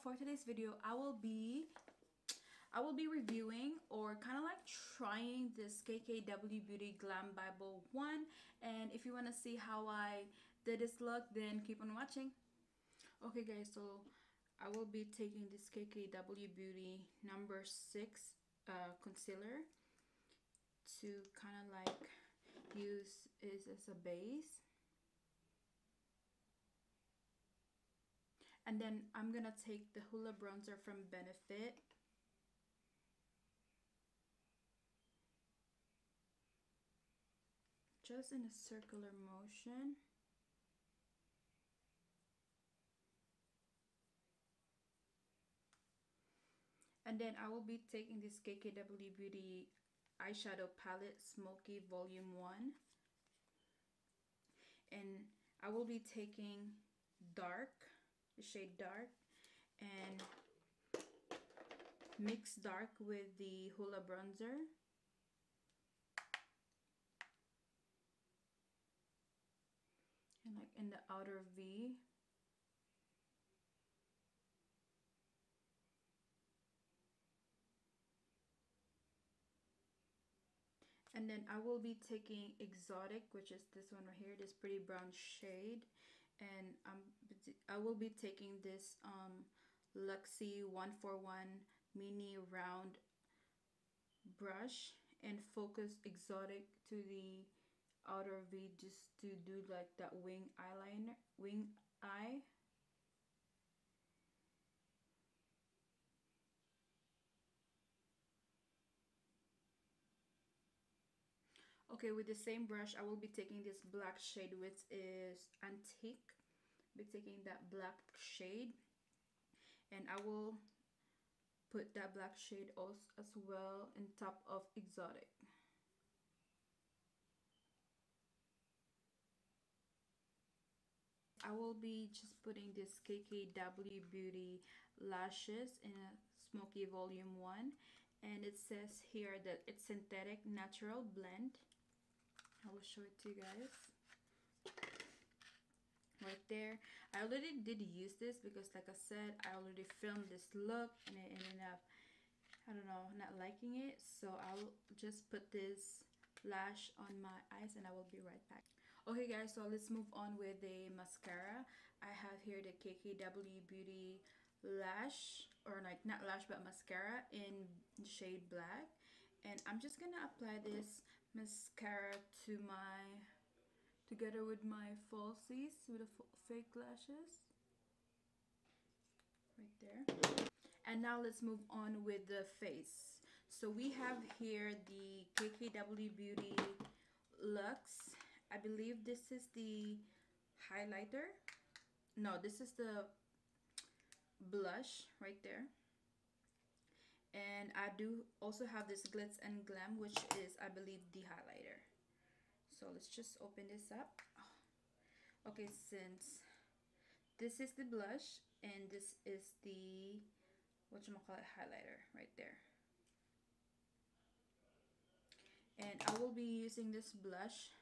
For today's video, I will be I will be reviewing or kind of like trying this KKW Beauty Glam Bible 1 and if you want to see how I did this look then keep on watching. Okay guys, so I will be taking this KKW Beauty number 6 uh, concealer to kind of like use as a base and then I'm gonna take the Hoola bronzer from Benefit. Just in a circular motion. And then I will be taking this KKW Beauty eyeshadow palette Smoky volume 1 and I will be taking dark the shade dark and mix dark with the Hoola bronzer. And like in the outer V. And then I will be taking exotic which is this one right here this pretty brown shade and I'm, I will be taking this um, Luxie 141 mini round brush and focus exotic to the outer V just to do like that wing eyeliner wing eye okay with the same brush I will be taking this black shade which is antique. Be taking that black shade. And I will put that black shade also as well in top of exotic. I will be just putting this KKW Beauty lashes in a smoky volume 1 and it says here that it's synthetic natural blend I will show it to you guys. Right there. I already did use this because like I said I already filmed this look and it ended up I don't know not liking it. So I'll just put this lash on my eyes and I will be right back. Okay guys so let's move on with the mascara. I have here the KKW Beauty lash or like not lash but mascara in shade black. And I'm just gonna apply this mascara to my together with my falsies with the fake lashes. Right there. And now let's move on with the face. So we have here the KKW Beauty Luxe. I believe this is the highlighter. No this is the blush right there and I do also have this glitz and glam which is I believe the highlighter. So let's just open this up. Okay since this is the blush and this is the what you call it highlighter right there. And I will be using this blush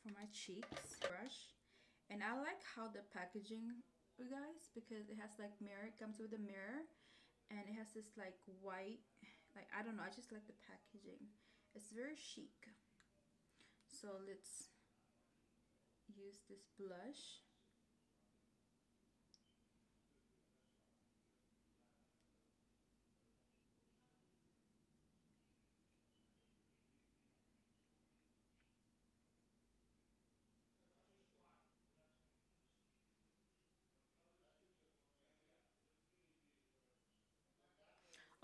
for my cheeks brush. And I like how the packaging you guys because it has like mirror it comes with a mirror and it has this like white like I don't know I just like the packaging. It's very chic. So let's use this blush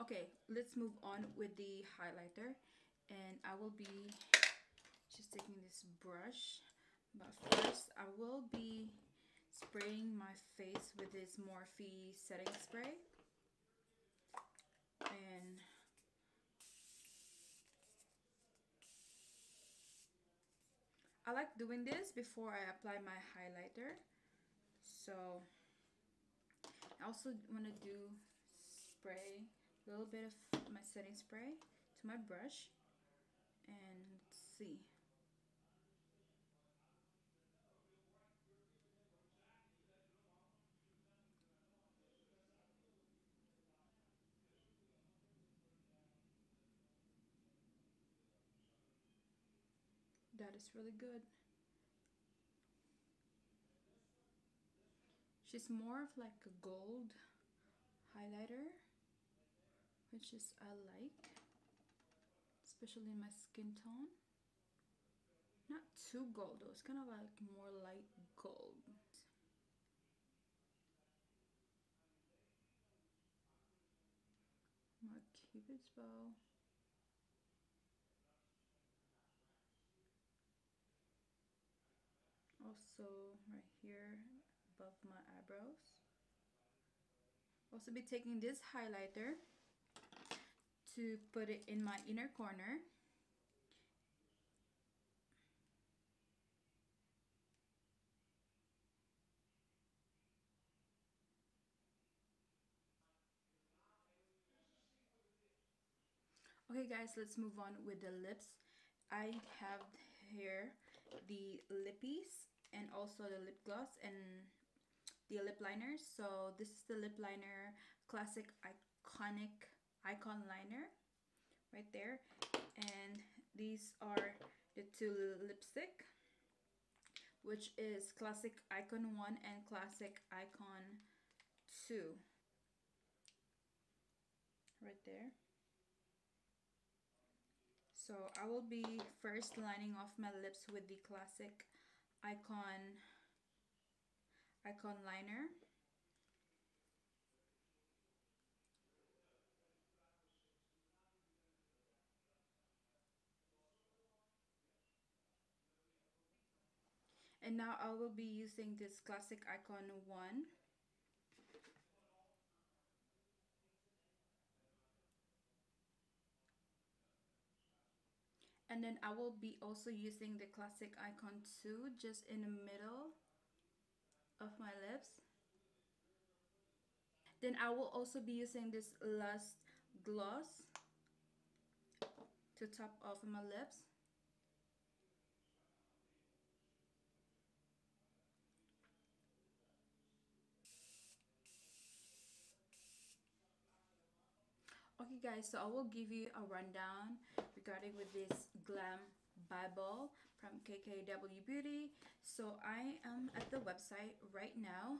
okay let's move on with the highlighter. And I will be just taking this brush. But first I will be spraying my face with this Morphe setting spray. And I like doing this before I apply my highlighter. So I also want to do spray a little bit of my setting spray to my brush and let's see. That is really good. She's more of like a gold highlighter which is I like, especially my skin tone. Not too gold though, it's kind of like more light gold. My cupid's bow. Also right here above my eyebrows. Also be taking this highlighter to put it in my inner corner. Okay guys, let's move on with the lips. I have here the lippies and also the lip gloss and the lip liners. So this is the lip liner classic iconic icon liner right there. And these are the two lipstick which is classic icon 1 and classic icon 2 right there. So I will be first lining off my lips with the classic icon icon liner and now I will be using this classic icon one. And then I will be also using the classic icon 2 just in the middle of my lips. Then I will also be using this last gloss to top off my lips okay guys so i will give you a rundown regarding with this glam bible from kkw beauty. So i am at the website right now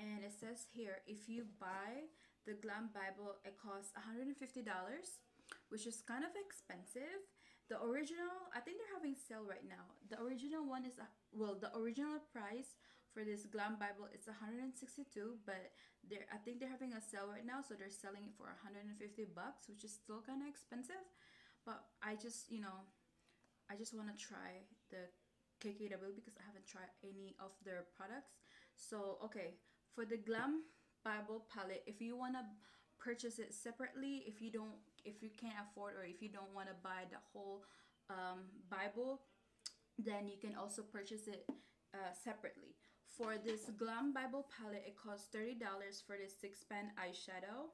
and it says here if you buy the glam bible it costs 150 dollars which is kind of expensive. The original i think they're having sale right now. The original one is uh, well the original price for this glam bible it's 162 but they're i think they're having a sale right now so they're selling it for 150 bucks which is still kind of expensive. But i just you know i just want to try the kkw because i haven't tried any of their products. So okay for the glam bible palette if you want to purchase it separately if you don't if you can't afford or if you don't want to buy the whole um, bible then you can also purchase it uh, separately for this Glam Bible palette, it costs $30 for this 6-pan eyeshadow.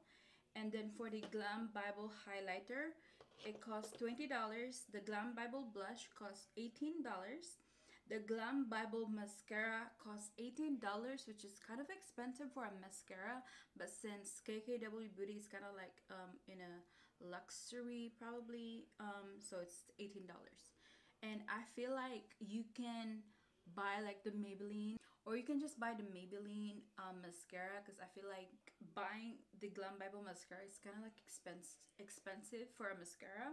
And then for the Glam Bible highlighter, it costs $20. The Glam Bible blush costs $18. The Glam Bible mascara costs $18, which is kind of expensive for a mascara. But since KKW Beauty is kind of like um, in a luxury probably, um, so it's $18. And I feel like you can buy like the Maybelline or you can just buy the Maybelline um, mascara because I feel like buying the Glam Bible mascara is kind of like expense expensive for a mascara.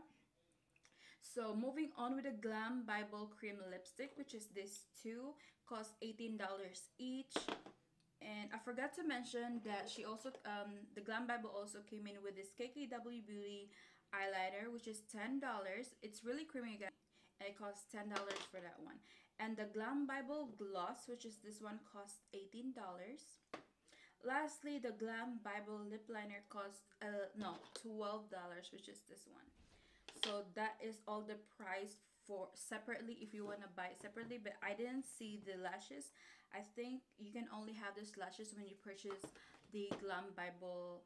So moving on with the Glam Bible cream lipstick, which is this two, cost $18 each. And I forgot to mention that she also, um, the Glam Bible also came in with this KKW Beauty eyeliner, which is $10. It's really creamy. And it costs $10 for that one. And the Glam Bible Gloss, which is this one, cost $18. Lastly, the Glam Bible Lip Liner cost, uh, no, $12, which is this one. So that is all the price for separately if you want to buy it separately. But I didn't see the lashes. I think you can only have these lashes when you purchase the Glam Bible,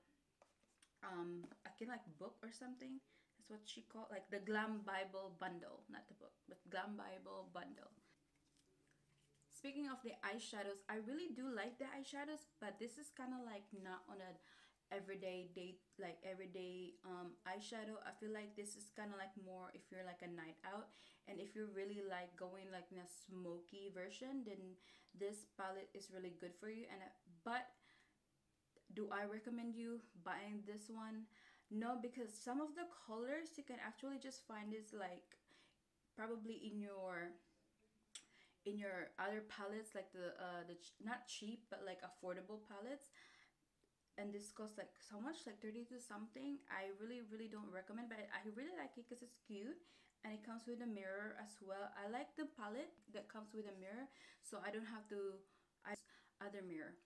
um, I can like book or something. That's what she called, like the Glam Bible bundle, not the book, but Glam Bible bundle. Speaking of the eyeshadows, I really do like the eyeshadows, but this is kind of like not on a everyday date like everyday um eyeshadow. I feel like this is kind of like more if you're like a night out and if you're really like going like in a smoky version then this palette is really good for you and uh, but do i recommend you buying this one? No because some of the colors you can actually just find is like probably in your in your other palettes like the uh the ch not cheap but like affordable palettes. And this costs like so much like 30 to something. I really really don't recommend but i really like it because it's cute and it comes with a mirror as well. I like the palette that comes with a mirror so i don't have to I other mirror.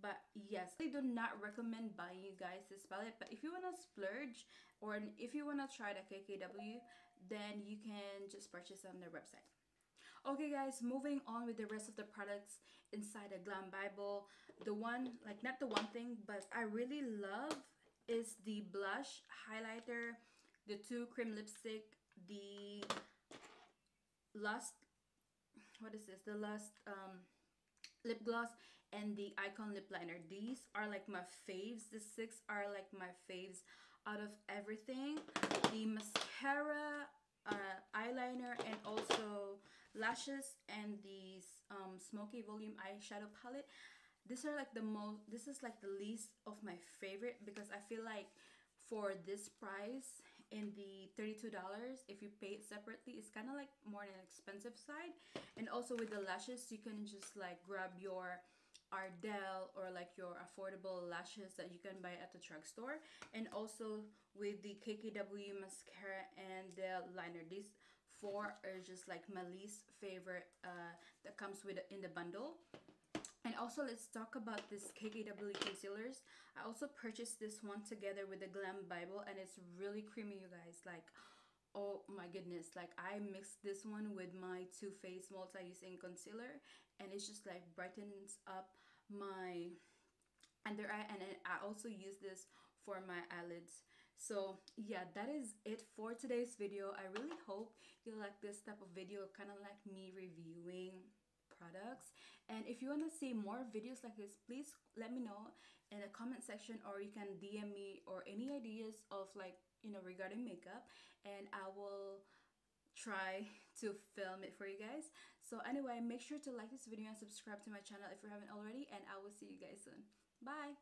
But yes i do not recommend buying you guys this palette but if you want to splurge or if you want to try the kkw then you can just purchase on their website okay guys moving on with the rest of the products inside the glam bible. The one like not the one thing but i really love is the blush highlighter the two cream lipstick the lust what is this? The lust um lip gloss and the icon lip liner. These are like my faves. The six are like my faves out of everything. The mascara uh, eyeliner and also lashes and the um, smoky volume eyeshadow palette these are like the most this is like the least of my favorite because I feel like for this price in the $32 if you pay it separately it's kind of like more on an expensive side. And also with the lashes you can just like grab your Ardell or like your affordable lashes that you can buy at the drugstore. And also with the KKW mascara and the liner these four are just like my least favorite uh, that comes with in the bundle. And also let's talk about this KKW concealers. I also purchased this one together with the Glam Bible and it's really creamy you guys. Like oh my goodness like I mixed this one with my Too Faced multi-using concealer and it's just like brightens up my under eye and I also use this for my eyelids so yeah that is it for today's video. I really hope you like this type of video kind of like me reviewing products. And if you want to see more videos like this please let me know in the comment section or you can dm me or any ideas of like you know regarding makeup. And i will try to film it for you guys. So anyway make sure to like this video and subscribe to my channel if you haven't already. And i will see you guys soon. Bye